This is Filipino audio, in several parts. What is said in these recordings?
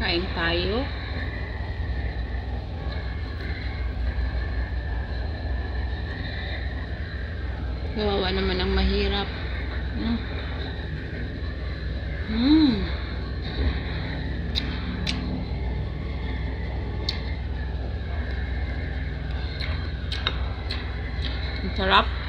Kain tayo. Kawawa naman ang mahirap. Hmm. Hmm. Ang sarap.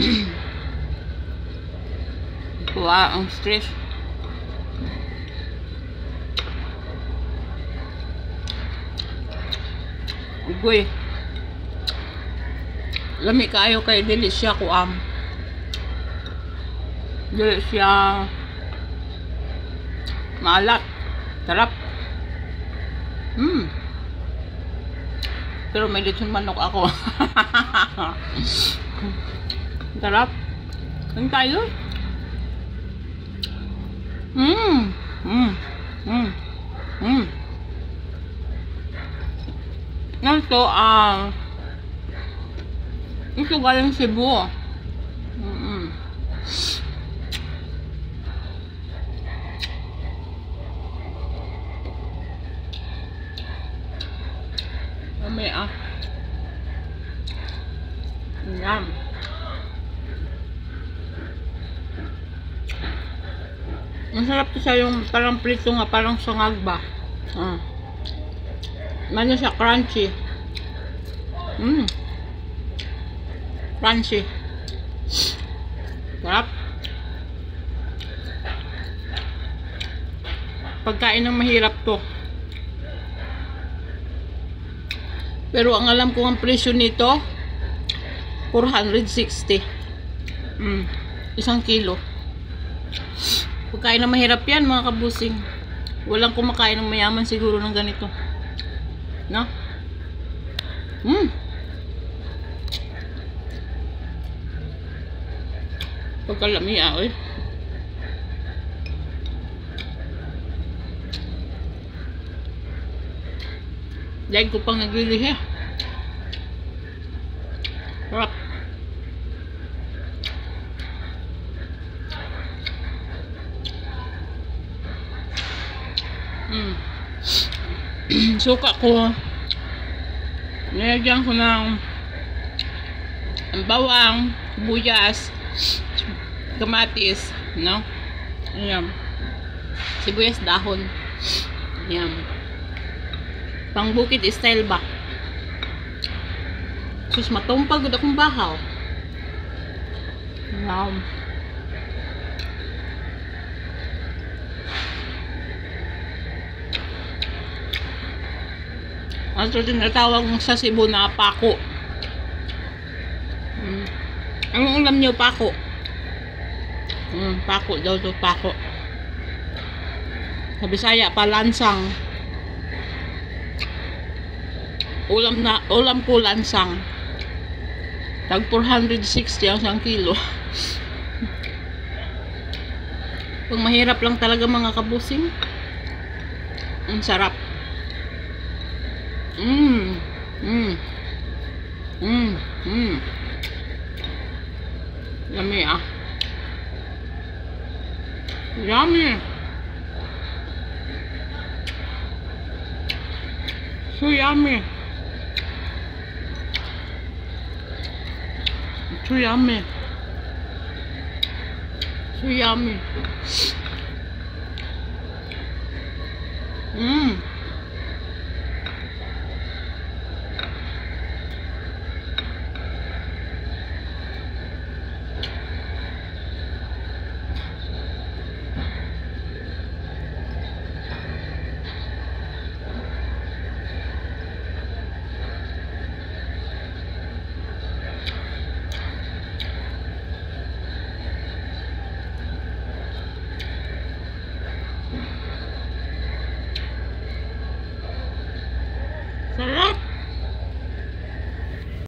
Kuha ang stress. Ugoy. Lami kayo kay dili siya kuam. Dili siya maalat. Sarap. Hmm. Pero may lechon manok ako. Sarap. Ang tayo. Mmm. Mmm. Mmm. Mmm. Ito, ah, ito galing Cebu. Mm Kami ah. Yan. Masarap to siya yung parang prito nga, parang sungag ba. Ah. Ano siya, crunchy. Mmm. Crunchy. Sarap. Pagkain ng mahirap to. Pero ang alam ko ang presyo nito, 460. Mm, isang kilo. Pagkain ng mahirap yan mga kabusing. Walang kumakain ng mayaman siguro ng ganito. No? Mm. Pagkalami ah, oy. Dahil ko pang naglilihi. Sarap. Mm. Suka ko. Nilagyan ko ng ang bawang, buyas, kamatis, no? Ayan. Sibuyas dahon. Ayan. Pang bukid style ba? Sus, matumpag gud akong bahaw. Ayan. Ano ito tinatawag sa Cebu na pako. Mm. Anong ulam niyo pako? Mm, pako daw to pako. Sa Bisaya palansang. Ulam na ulam ko lansang. Tag 460 ang isang kilo. Pag mahirap lang talaga mga kabusing. Ang sarap. Mmm. Mmm. Mmm. Mmm. Yummy ah. Yummy. So yummy. So yummy. So yummy.